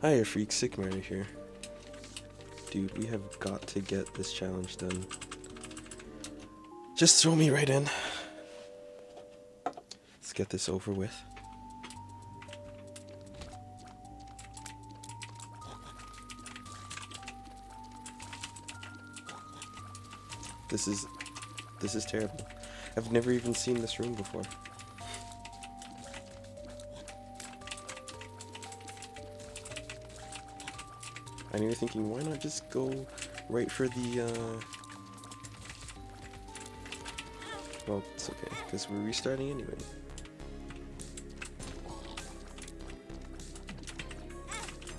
Hiya, Freak Sigmar here. Dude, we have got to get this challenge done. Just throw me right in. Let's get this over with. This is this is terrible. I've never even seen this room before. And you're thinking, why not just go right for the, uh... Well, it's okay, because we're restarting anyway.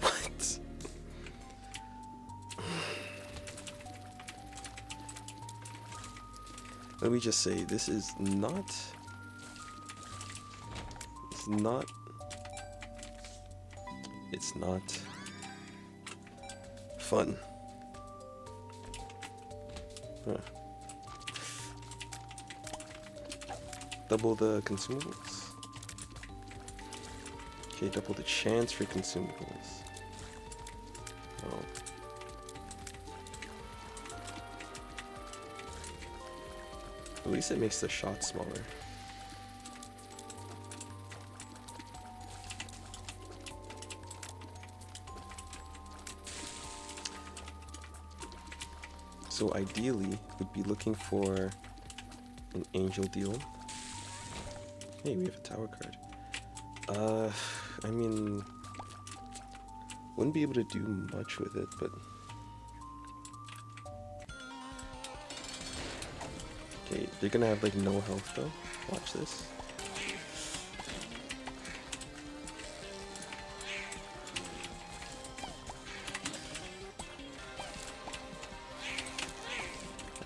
What? Let me just say, this is not... It's not... It's not fun. Huh. Double the consumables. Okay, double the chance for consumables. Oh. At least it makes the shot smaller. So ideally, we'd be looking for an angel deal. Hey, we have a tower card. Uh, I mean, wouldn't be able to do much with it, but... Okay, they're gonna have like no health though. Watch this.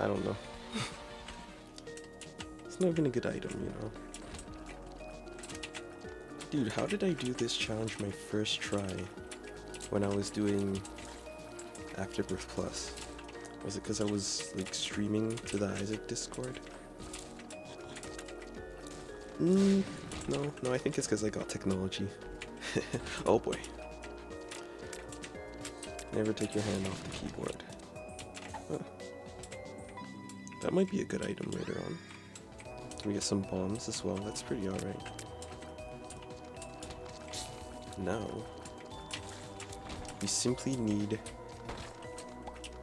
I don't know. it's not even a good item, you know. Dude, how did I do this challenge my first try when I was doing Afterbirth Plus? Was it because I was like streaming to the Isaac Discord? Mm, no, no, I think it's because I got technology. oh boy. Never take your hand off the keyboard. That might be a good item later on. We get some bombs as well, that's pretty alright. Now, we simply need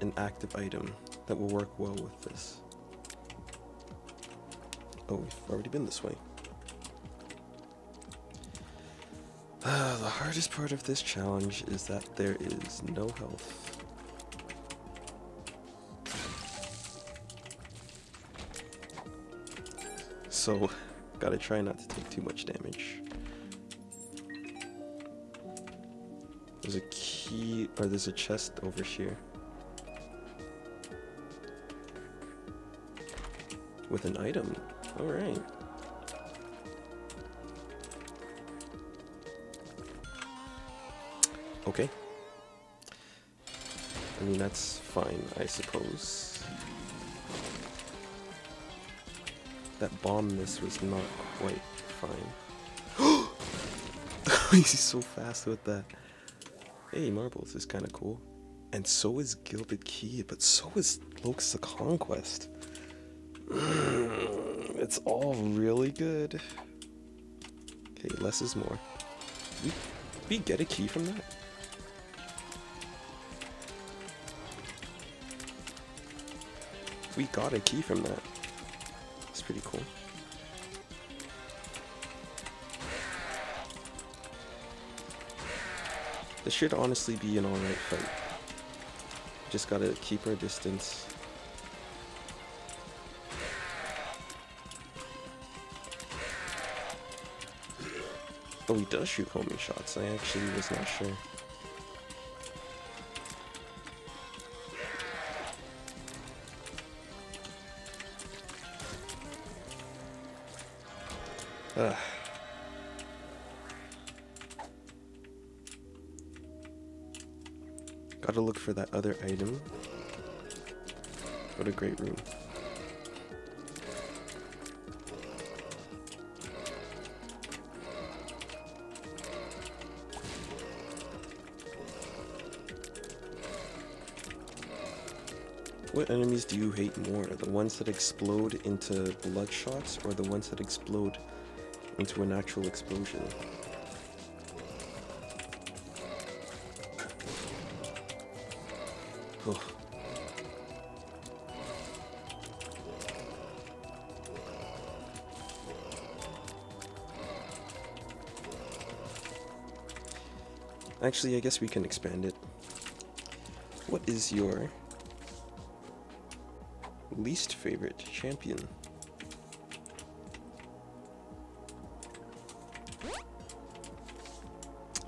an active item that will work well with this. Oh, we've already been this way. Uh, the hardest part of this challenge is that there is no health. So, gotta try not to take too much damage. There's a key, or there's a chest over here. With an item. Alright. Okay. I mean, that's fine, I suppose. That bomb miss was not quite fine. He's so fast with that. Hey, Marbles is kind of cool. And so is Gilded Key, but so is Locust of Conquest. it's all really good. Okay, less is more. We, we get a key from that? We got a key from that. Pretty cool. This should honestly be an alright fight. Just gotta keep our distance. Oh, he does shoot homing shots. I actually was not sure. Ugh. Gotta look for that other item. What a great room. What enemies do you hate more? The ones that explode into blood shots or the ones that explode into an actual explosion? Ugh. Actually, I guess we can expand it. What is your least favorite champion?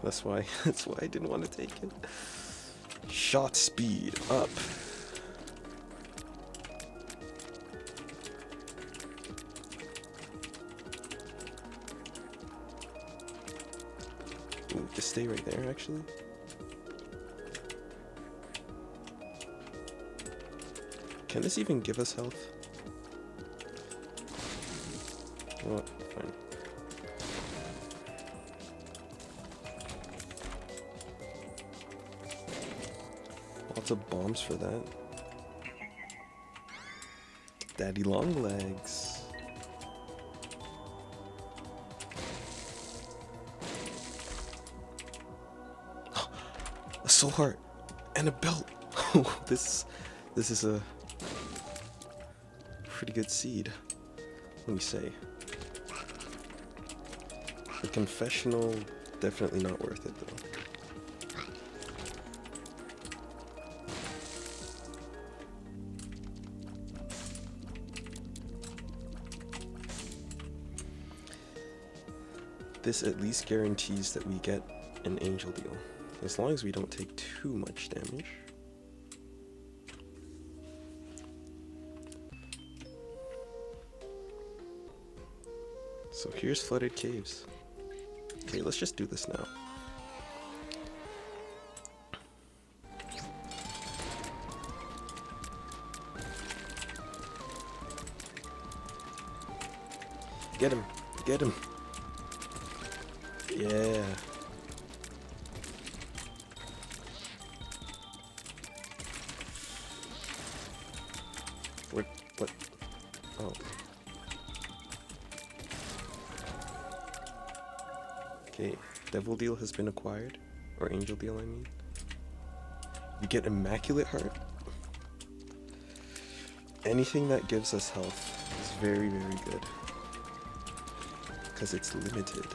That's why that's why I didn't want to take it. Shot speed up. Ooh, just stay right there actually. Can this even give us health? Of bombs for that. Daddy long legs. a soul heart and a belt. this this is a pretty good seed. Let me say. The confessional definitely not worth it though. This at least guarantees that we get an angel deal, as long as we don't take too much damage. So here's flooded caves. Okay, let's just do this now. Get him! Get him! Devil Deal has been acquired. Or Angel Deal, I mean. We get Immaculate Heart. Anything that gives us health is very, very good. Because it's limited.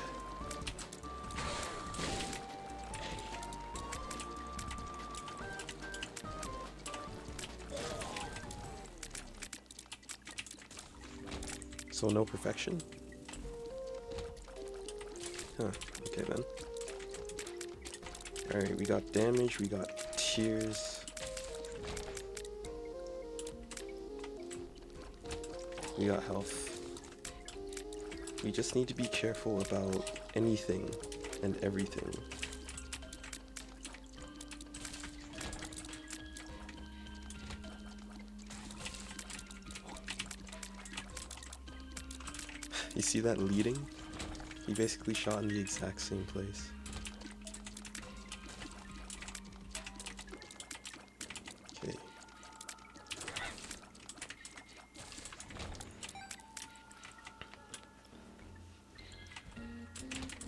So no perfection? Huh, okay then. Alright, we got damage, we got tears. We got health. We just need to be careful about anything and everything. You see that leading? He basically shot in the exact same place. Okay.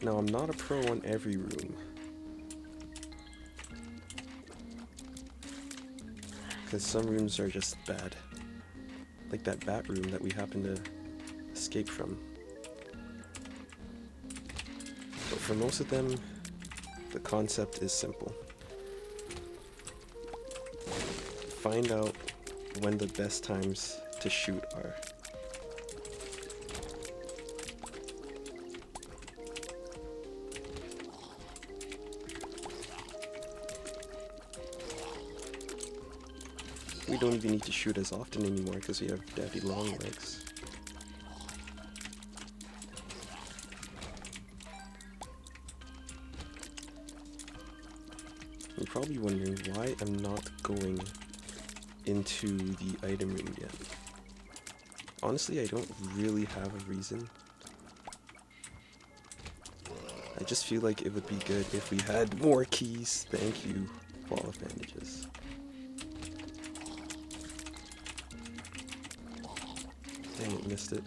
Now I'm not a pro on every room. Because some rooms are just bad. Like that bat room that we happened to escape from. For most of them, the concept is simple. Find out when the best times to shoot are. We don't even need to shoot as often anymore because we have daddy long legs. probably wondering why I'm not going into the item room yet. Honestly, I don't really have a reason. I just feel like it would be good if we had more keys. Thank you, Ball of Bandages. Dang it, missed it.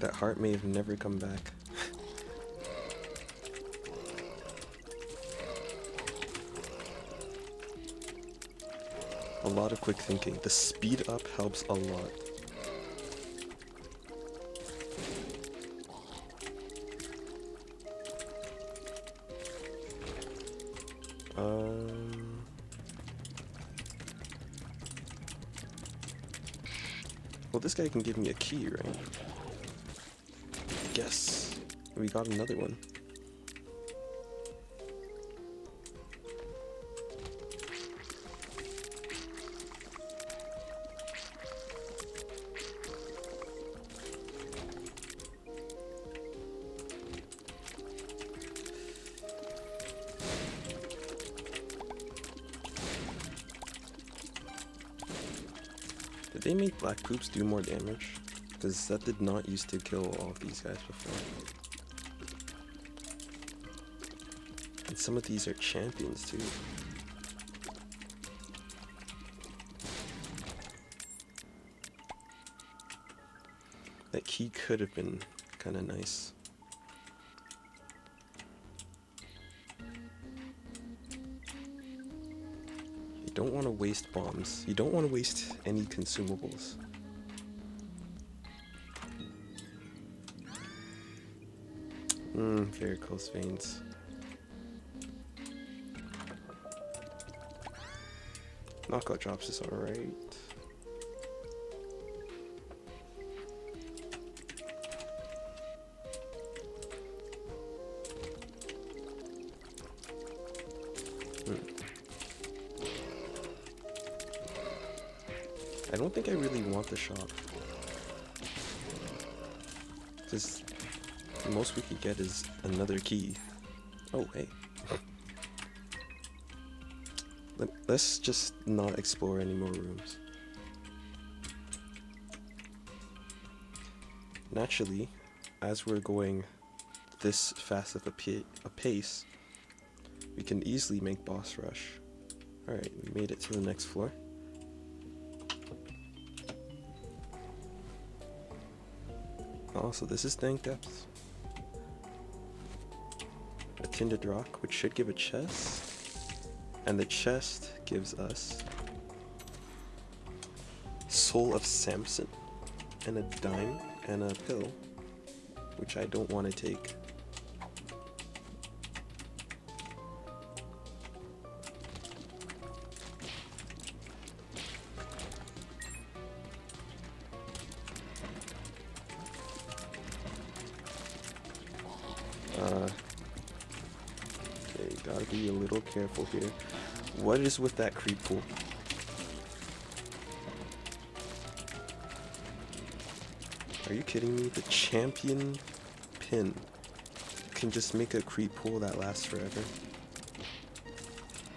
That heart may have never come back. a lot of quick thinking. The speed up helps a lot. Um, well, this guy can give me a key, right? Yes, we got another one. Did they make black poops do more damage? Because that did not used to kill all of these guys before. And some of these are champions too. That key could have been kind of nice. You don't want to waste bombs. You don't want to waste any consumables. Mmm, varicose veins. Knockout drops is alright. Hmm. I don't think I really want the shop. The most we could get is another key. Oh, hey. Let, let's just not explore any more rooms. Naturally, as we're going this fast of a, a pace, we can easily make boss rush. Alright, we made it to the next floor. Oh, so this is Dank Depths. A Rock, which should give a chest. And the chest gives us Soul of Samson and a dime and a pill, which I don't want to take. Uh, be a little careful here. What is with that creep pool? Are you kidding me? The champion pin can just make a creep pool that lasts forever.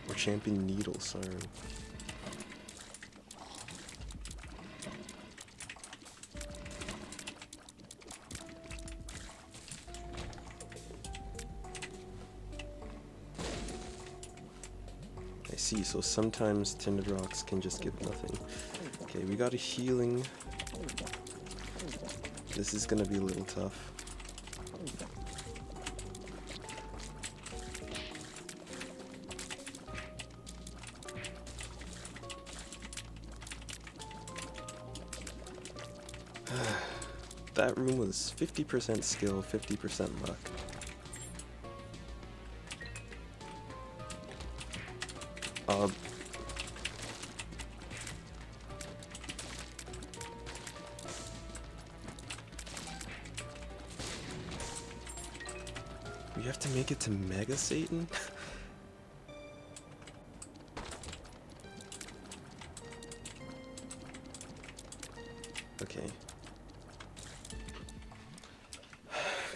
Or champion needle, sorry. See, so sometimes Tinted Rocks can just give nothing. Okay, we got a healing. This is gonna be a little tough. that room was 50% skill, 50% luck. We have to make it to Mega Satan? okay.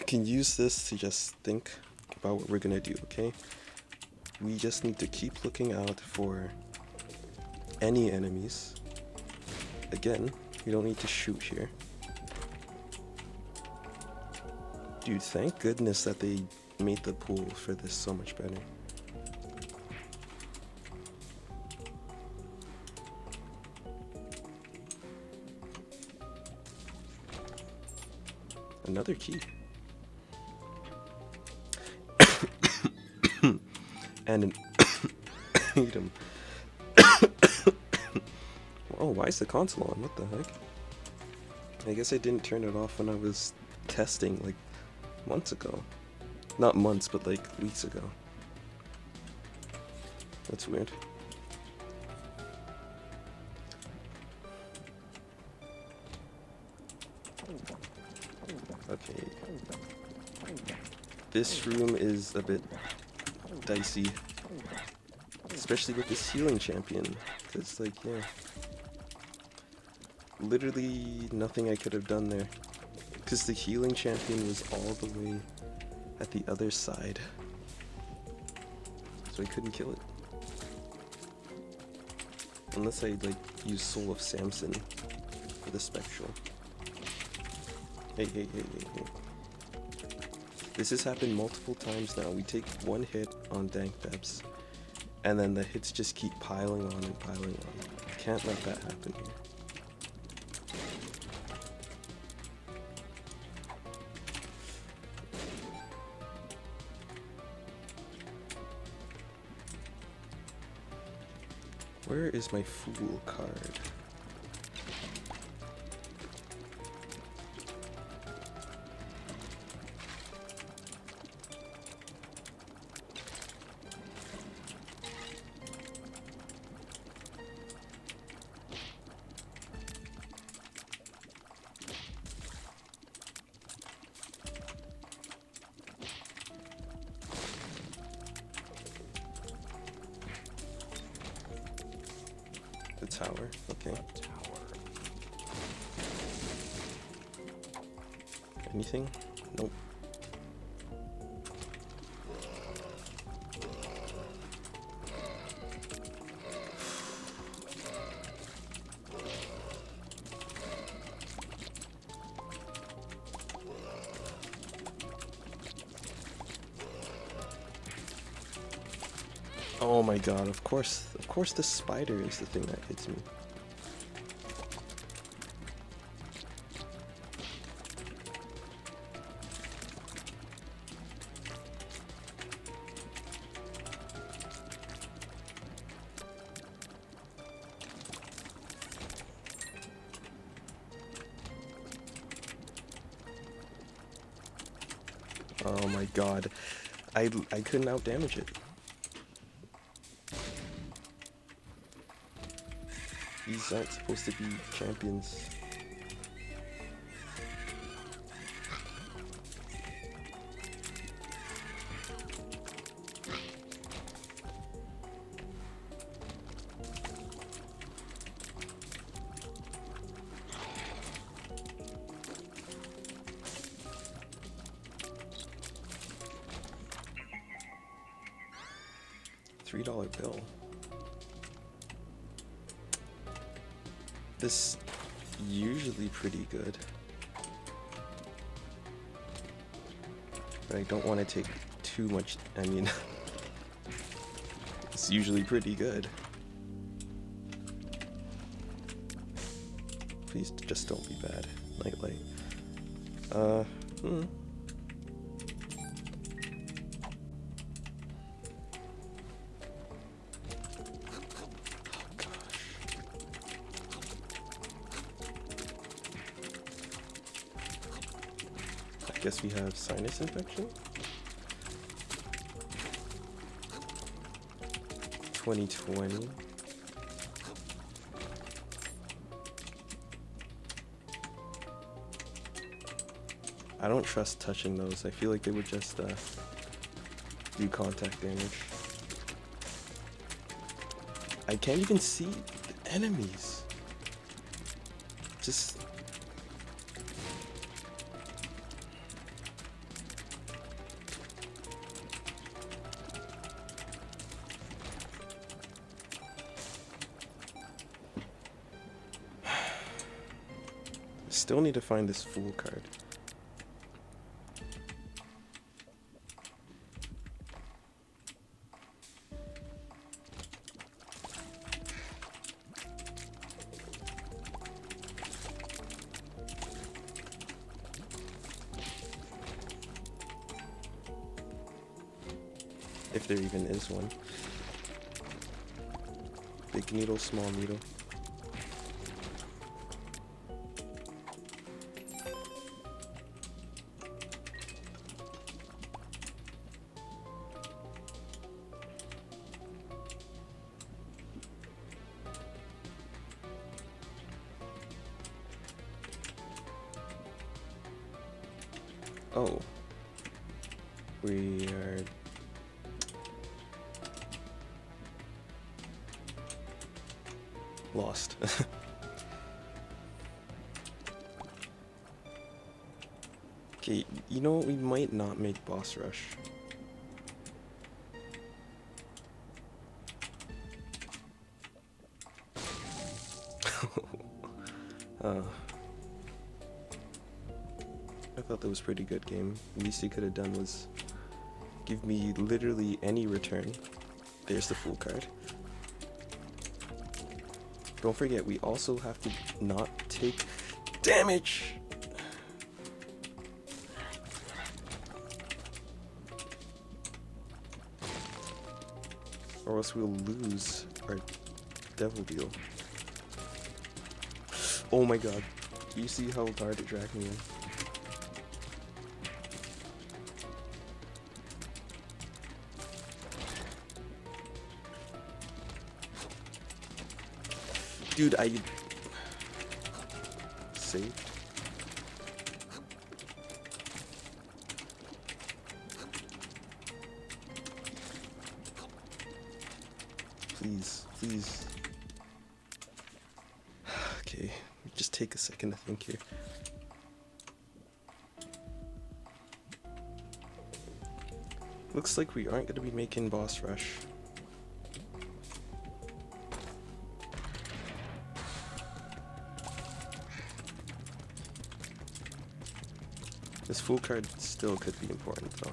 Can use this to just think about what we're gonna do, okay? we just need to keep looking out for any enemies. Again, we don't need to shoot here. Dude, thank goodness that they made the pool for this so much better. Another key. And an item. oh, why is the console on? What the heck? I guess I didn't turn it off when I was testing like months ago. Not months, but like weeks ago. That's weird. Okay. This room is a bit dicey. Especially with this healing champion. Because, like, yeah. Literally nothing I could have done there. Because the healing champion was all the way at the other side. So I couldn't kill it. Unless I, like, use Soul of Samson for the Spectral. Hey, hey, hey, hey, hey. This has happened multiple times now. We take one hit on Dank Depths, and then the hits just keep piling on and piling on. Can't let that happen here. Where is my fool card? God, of course, of course the spider is the thing that hits me. Oh my god. I, I couldn't out damage it. Aren't supposed to be champions. Pretty good. But I don't want to take too much, I mean, it's usually pretty good. Please just don't be bad. Nightlight. Uh, hmm. Guess we have sinus infection. 2020. I don't trust touching those. I feel like they would just uh, do contact damage. I can't even see the enemies. Just still need to find this Fool card. If there even is one. Big needle, small needle. Okay, you know what? We might not make boss rush. uh. I thought that was pretty good game. Least he could have done was give me literally any return. There's the Fool card. Don't forget, we also have to not take damage! Or else we'll lose our devil deal. Oh my god. You see how hard it dragged me in? Dude, I... Saved? Please, please. Okay, just take a second to think here. Looks like we aren't going to be making boss rush. This Fool card still could be important though.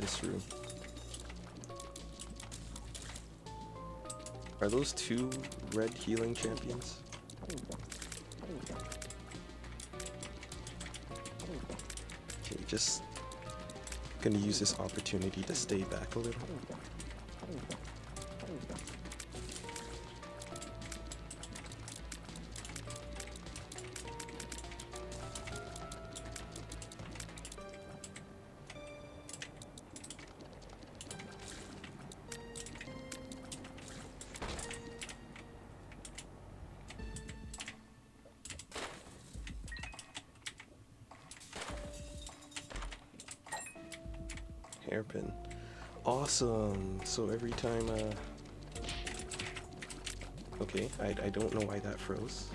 This room. Are those two red healing champions? Okay, just gonna use this opportunity to stay back a little. So every time, uh... Okay, I, I don't know why that froze.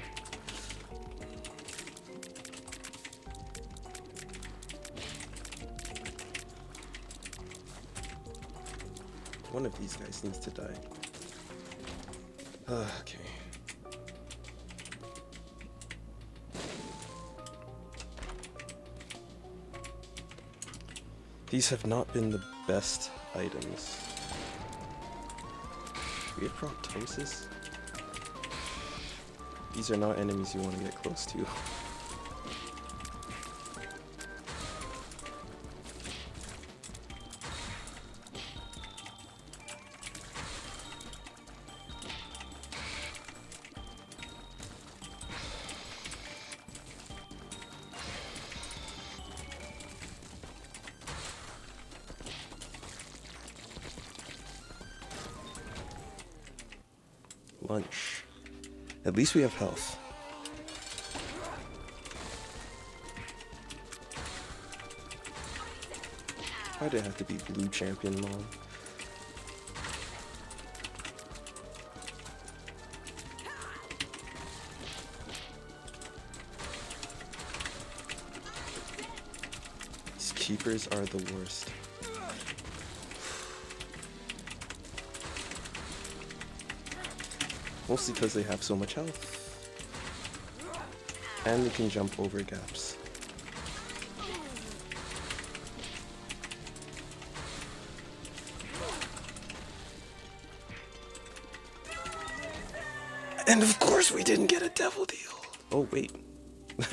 One of these guys needs to die. okay. These have not been the best items. We have proptosis? These are not enemies you want to get close to. At least we have health. Why'd it have to be blue champion, mom? These keepers are the worst. Mostly because they have so much health. And they can jump over gaps. And of course we didn't get a devil deal. Oh wait.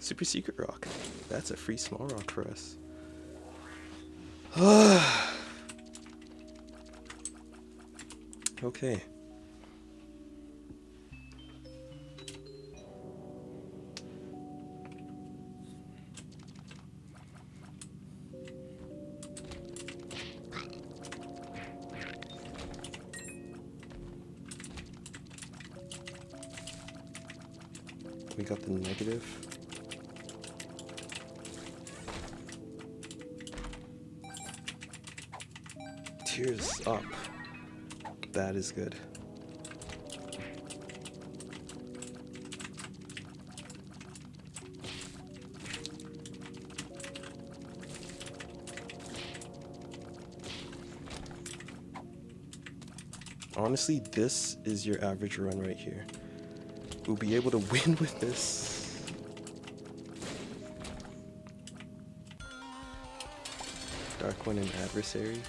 Super secret rock. That's a free small rock for us. okay. That is good. Honestly, this is your average run right here. We'll be able to win with this. Dark one and adversary.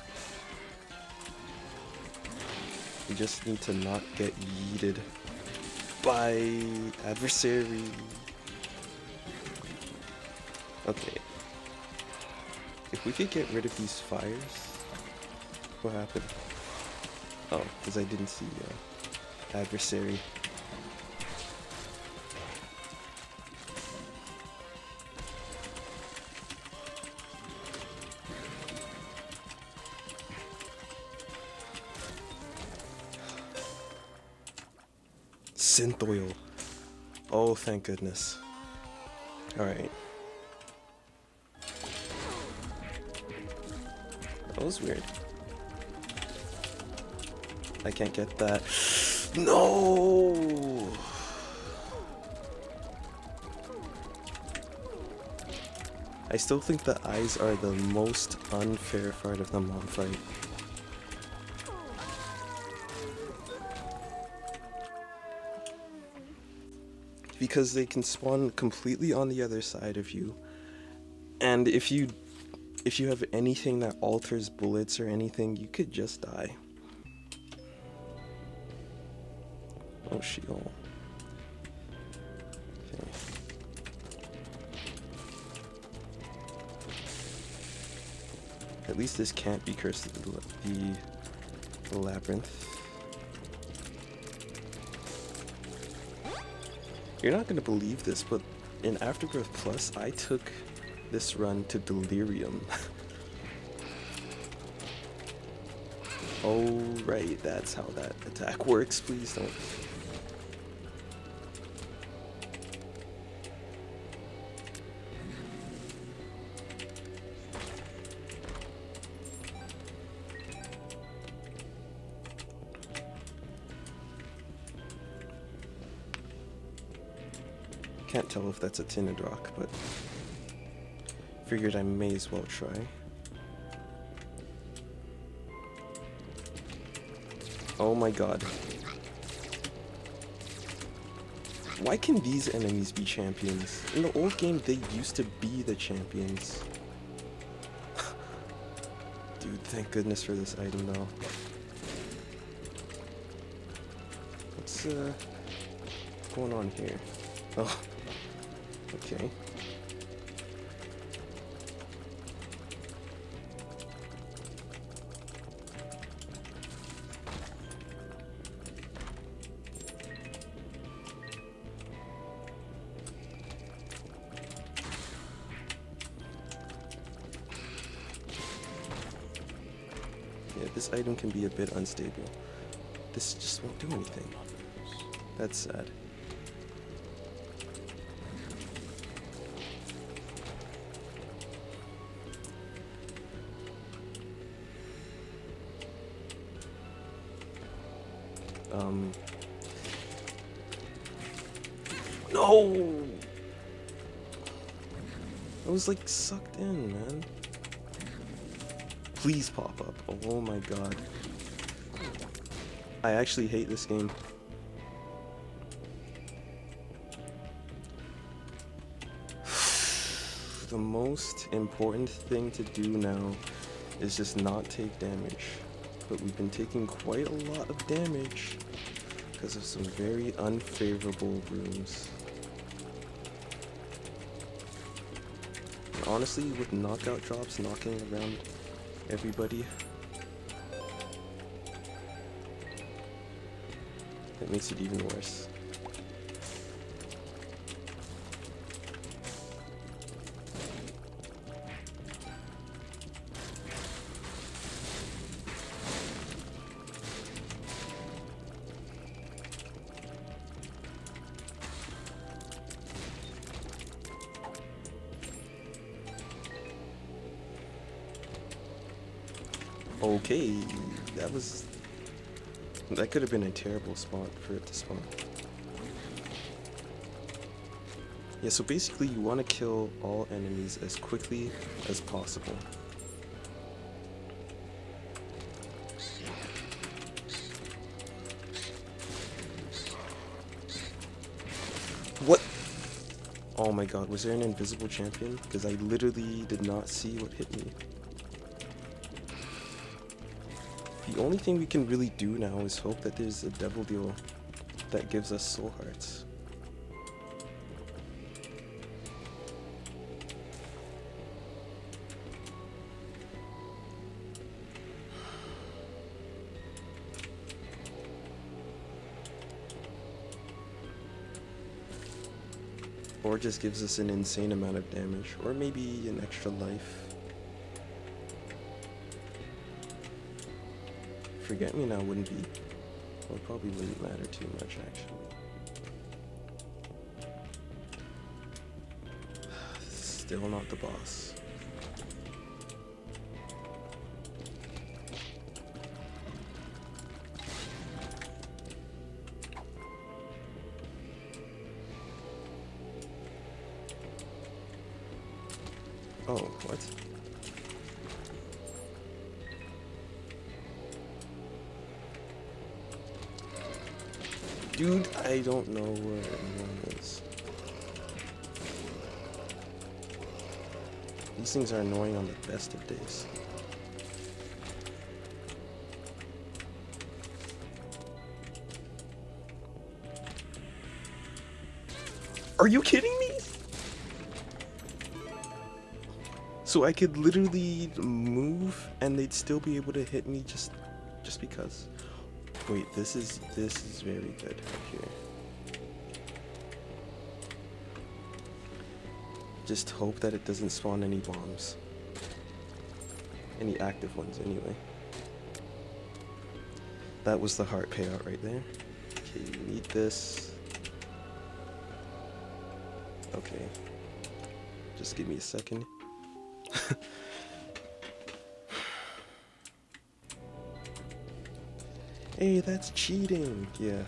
We just need to not get yeeted by adversary. Okay. If we could get rid of these fires, what happened? Oh, because I didn't see uh, adversary. Thank goodness. Alright. That was weird. I can't get that. No! I still think the eyes are the most unfair part of the mom fight. Because they can spawn completely on the other side of you. And if you if you have anything that alters bullets or anything, you could just die. Oh, Sheol. Okay. At least this can't be cursed the, the, the labyrinth. You're not gonna believe this, but in Afterbirth Plus, I took this run to Delirium. oh, right, that's how that attack works. Please don't. Tell if that's a tinted rock, but figured I may as well try. Oh my god. Why can these enemies be champions? In the old game, they used to be the champions. Dude, thank goodness for this item though. What's uh, going on here? Oh, okay. Yeah, this item can be a bit unstable. This just won't do anything. That's sad. Was like sucked in, man. Please pop up. Oh my god. I actually hate this game. the most important thing to do now is just not take damage. But we've been taking quite a lot of damage because of some very unfavorable rooms. Honestly, with knockout drops knocking around everybody, it makes it even worse. Was... That could have been a terrible spot for it to spawn. Yeah, so basically you want to kill all enemies as quickly as possible. What? Oh my god, was there an invisible champion? Because I literally did not see what hit me. The only thing we can really do now is hope that there's a devil deal that gives us soul hearts. Or just gives us an insane amount of damage, or maybe an extra life. Forget Me Now wouldn't be, well, probably wouldn't matter too much actually. Still not the boss. Don't know where anyone is. These things are annoying on the best of days. Are you kidding me? So I could literally move and they'd still be able to hit me just just because. Wait, this is this is very good here. Just hope that it doesn't spawn any bombs. Any active ones anyway. That was the heart payout right there. Okay, you need this. Okay. Just give me a second. Hey, that's cheating. Yeah.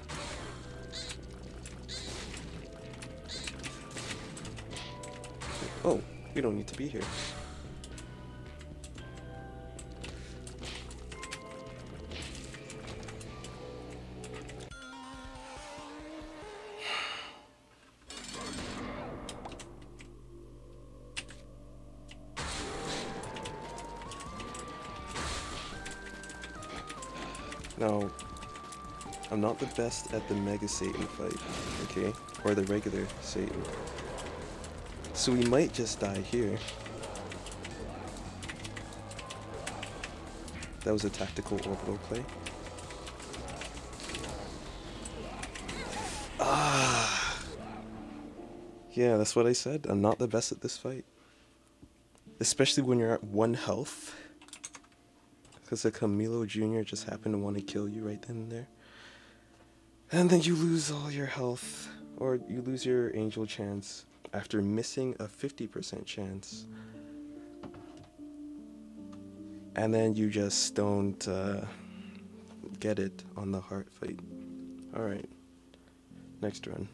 Oh, we don't need to be here. Now, I'm not the best at the Mega Satan fight, okay? Or the regular Satan. So we might just die here. That was a tactical orbital play. Ah! Yeah, that's what I said. I'm not the best at this fight. Especially when you're at one health. Because the Camillo Jr. just happened to want to kill you right then and there. And then you lose all your health, or you lose your angel chance after missing a 50% chance. And then you just don't uh, get it on the heart fight. Alright, next run.